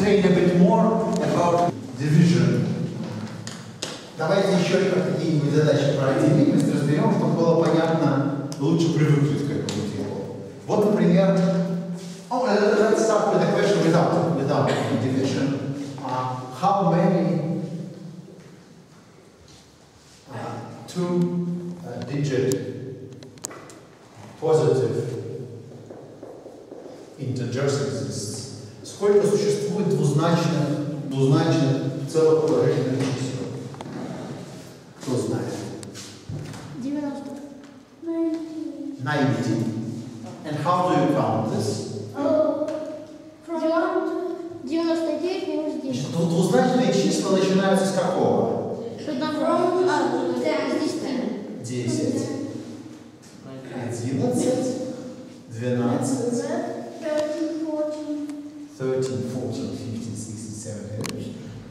train a bit more about division. Давайте еще какие-нибудь задачи про разделимость разберем, чтобы было понятно, лучше привыкнуть к этому делу. Вот, например, oh, let's start with the question without, without division. Uh, how many uh, two-digit positive integers exists? Сколько существует двузначных, двузначных целых положительных чисел? Кто знает? 90. 90. And how do you count this? From 99 минус 10. Значит, дву- двузначные числа начинаются с какого? С 10. 10,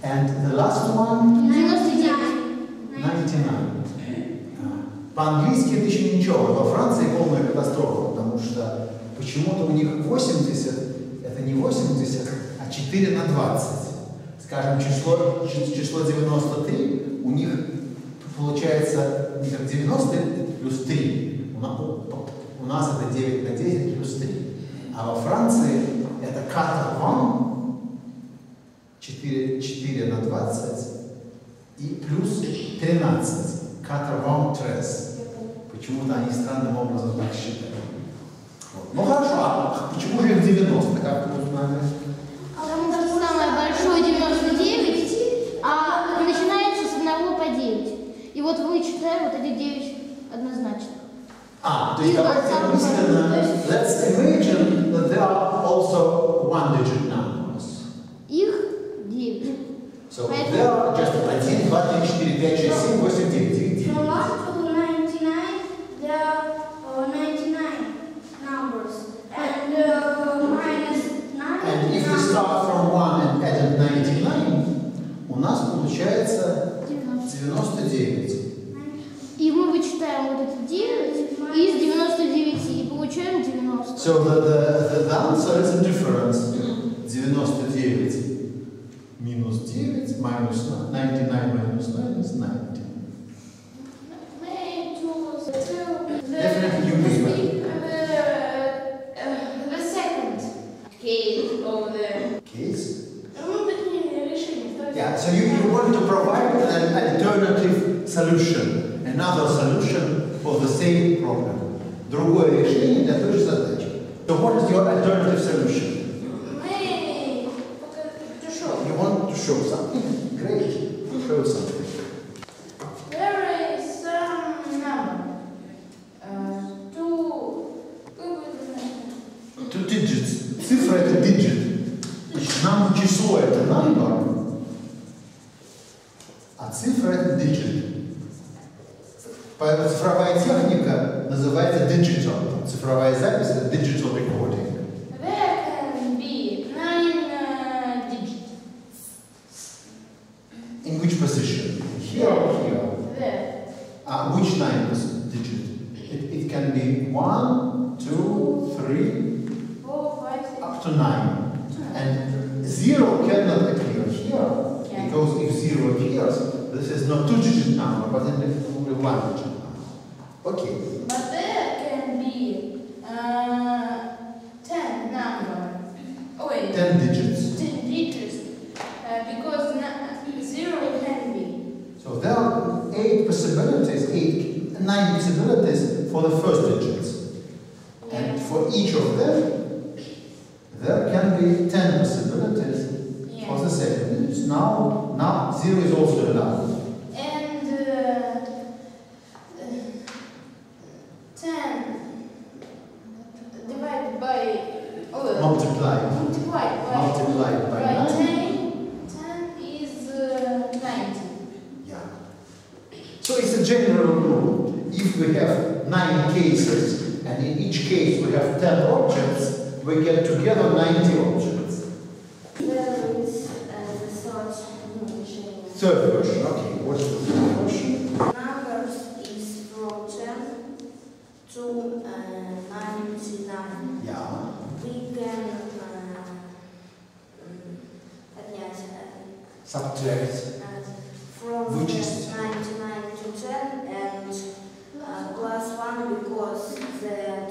And the last one, 99. 99. А, По-английски это еще ничего. Во Франции полная катастрофа, потому что почему-то у них 80, это не 80, а 4 на 20. Скажем, число, чи- число 93 у них получается не как 90 плюс 3. У нас, это 9 на 10 плюс 3. А во Франции это 4 1, 4, 4 на 20 и плюс 13. Катарвам трес. Почему-то они странным образом так считают. Вот. Ну хорошо, а почему же их 90? Как вы узнали? Потому что самое большое 99, а начинается с 1 по 9. И вот вы читаем вот эти 9 однозначно. А, то есть давайте мысленно, let's imagine that there are also one-digit numbers. Их 9. So there are just 1, 2, 3, 4, 5, 6, 7, 8, 9. Их 9. From 1 to 99, there are uh, 99 numbers. And uh, minus 9 And if we start from 1 and add 99, у нас получается 99. И мы вычитаем вот эти 9 из 99 и получаем 90. So the, the, the answer is a difference. 99 минус 9 minus 99 minus 9 is 90. Definitely you may. The, the second case of the Case? ну, точнее, решение. второе. Yeah, so you, you want to provide an alternative solution, another solution for the same problem. Другое решение для той же задачи. So what is your alternative solution? Цифра это digit. Значит, нам число это number, а цифра это digit. Поэтому цифровая техника называется digital. Цифровая запись это digital recording. There can be nine uh, digits. In which position? Here or here? There. Uh, which nine digit? It, it can be one, two, three, Four, five, six. up to nine. And zero cannot appear here Yeah. because if zero appears, this is not two-digit number, but it is only one-digit number. Okay. But there can be uh, ten number. Oh wait. Ten digits. Ten digits. Uh, because zero can be. So there are eight possibilities, eight, nine possibilities for the first digits. And for each of them, there can be ten possibilities for Yeah. the second digits. Now, now zero is also allowed. And uh, uh, ten divided by oh, Multiply. multiplied by Multiplied by by nine. ten. Ten is uh, ninety. Yeah. So it's a general rule. If we have nine cases, and in each case we have ten objects, we get together 90 objects. There is uh, the Third version, okay. What's the third version? Numbers is from 10 to uh, 99. Yeah. We can uh, um, subtract uh, uh, from which is 99 to 10 and uh, plus 1 because the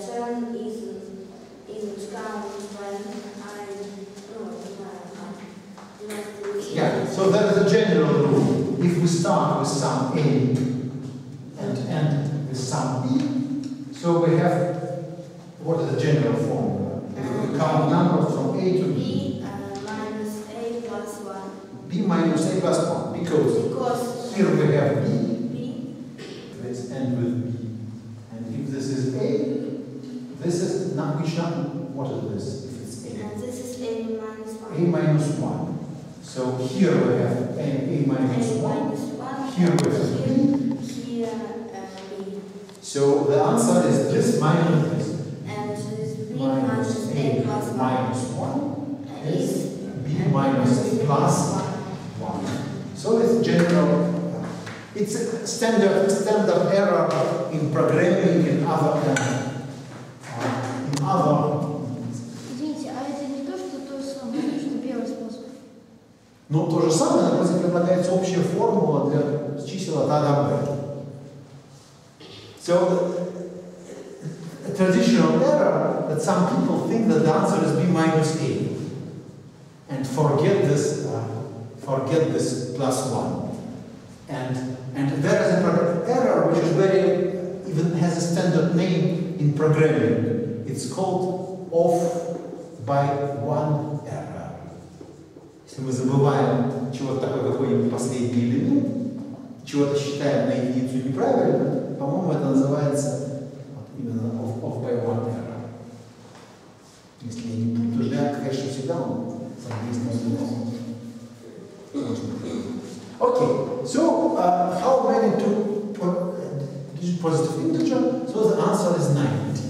start with sum A and end with sum B, so we have, what is the general formula? If we count numbers from A to B, B uh, minus A plus 1 B minus A plus 1, because because here we have B, B let's end with B. And if this is A, this is not, which number, what is this, if it's A? and this is A minus 1. A minus 1. So here we have A, A minus A 1. minus Here we have uh, B So the answer is this minus this. and this B Minus A A plus 1 minus 1 is is B minus A plus 1. So it's general, it's a standard, standard error in programming in other, uh, in other Но то же самое, просто предлагается общая формула для чисел от А до Б. So, a traditional error that some people think that the answer is B minus A and forget this, uh, forget this plus one. And, and there is an error which is very, even has a standard name in programming. It's called off by one error. Если мы забываем чего-то такое, какой-нибудь последний элемент, чего-то считаем на единицу неправильно, по-моему, это называется вот именно off, off by one error. Если я не путаю, да, конечно, всегда он с английским. Okay, so uh, how many po- digit positive integer? So the answer is 90.